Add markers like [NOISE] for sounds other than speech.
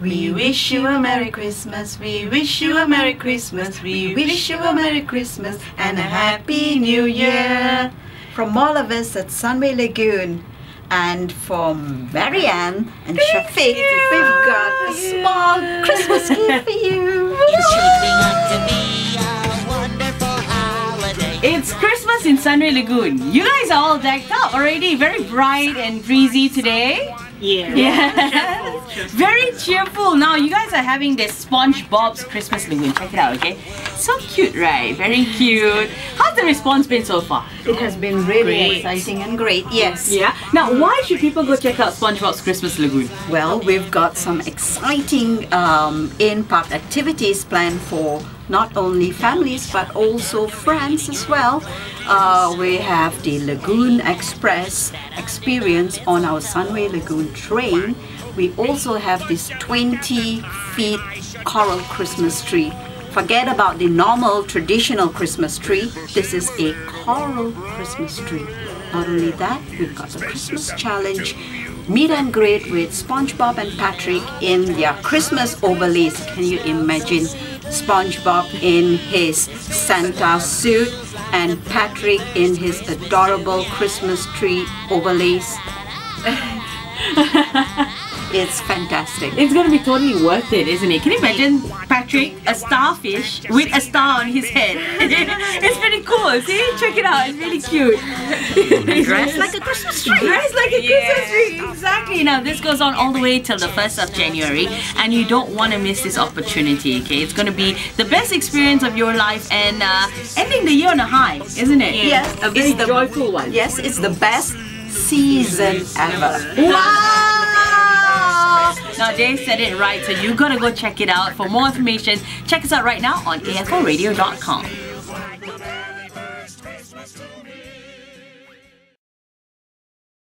We wish you a Merry Christmas, we wish you a Merry Christmas, we wish you a Merry Christmas and a Happy New Year. From all of us at Sunway Lagoon and from Marianne and Shafiq, we've got a small Christmas gift for you. It's shaping up to be a wonderful holiday. It's Christmas in Sunway Lagoon. You guys are all decked out already, very bright and breezy today. Yeah. Yes. Very cheerful. Now you guys are having this SpongeBob's Christmas Lagoon. Check it out, okay? So cute, right? Very cute. How's the response been so far? It has been really Great. exciting and great, yes. Yeah. Now, why should people go check out SpongeBob's Christmas Lagoon? Well, we've got some exciting um, in-park activities planned for not only families but also friends as well. Uh, we have the Lagoon Express experience on our Sunway Lagoon train. We also have this 20 feet coral Christmas tree. Forget about the normal traditional Christmas tree. This is a coral Christmas tree. Not only that, we've got the Christmas challenge meet and greet with SpongeBob and Patrick in their Christmas overlays. Can you imagine SpongeBob in his Santa suit and Patrick in his adorable Christmas tree overlays? [LAUGHS] it's fantastic. It's gonna be totally worth it, isn't it? Can you imagine Patrick, a starfish with a star on his head? [LAUGHS] it's pretty cool. See, check it out. It's really cute. [LAUGHS] Dressed [LAUGHS] like a Christmas tree. Dressed like a Christmas tree. Exactly. Now this goes on all the way till the first of January, and you don't want to miss this opportunity. Okay, it's gonna be the best experience of your life and uh, ending the year on a high, isn't it? Yes, a very it's the- joyful one. Yes, it's the best season ever. Wow! Now said it right, so you gotta go check it out. For more information, check us out right now on AFORadio.com.